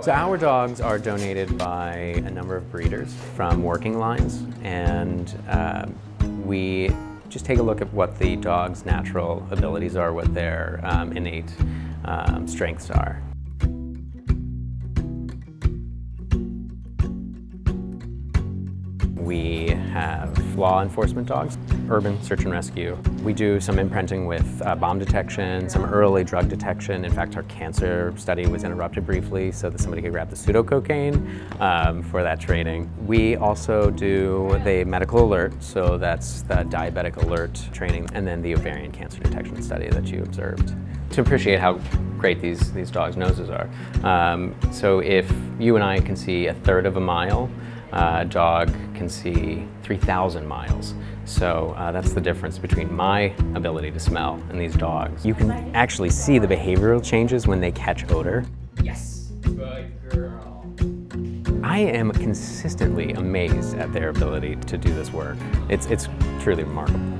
So our dogs are donated by a number of breeders from working lines, and uh, we just take a look at what the dog's natural abilities are, what their um, innate um, strengths are. We have law enforcement dogs, urban search and rescue. We do some imprinting with uh, bomb detection, some early drug detection. In fact, our cancer study was interrupted briefly so that somebody could grab the pseudococaine um, for that training. We also do the medical alert, so that's the diabetic alert training, and then the ovarian cancer detection study that you observed. To appreciate how great these, these dogs' noses are. Um, so if you and I can see a third of a mile, uh, a dog can see 3,000 miles. So uh, that's the difference between my ability to smell and these dogs. You can actually see the behavioral changes when they catch odor. Yes. Good girl. I am consistently amazed at their ability to do this work. It's, it's truly remarkable.